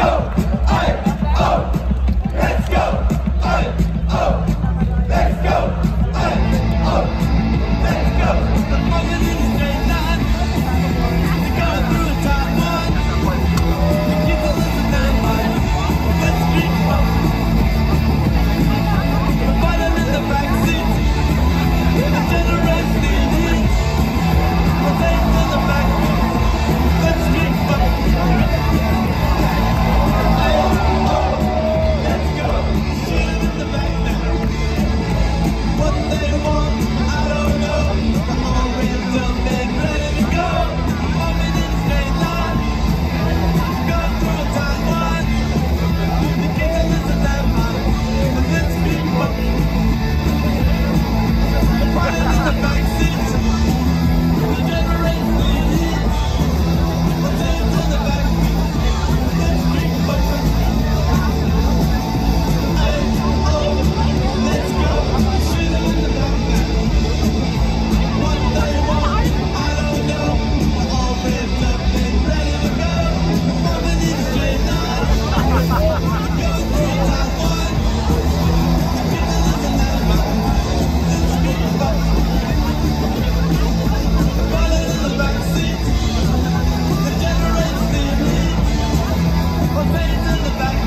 go! Zu lang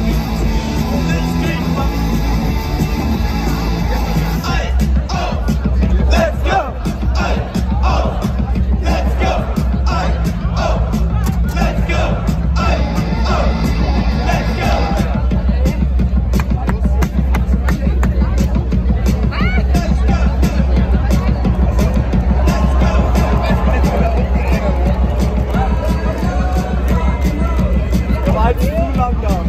dafür da.